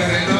Gracias.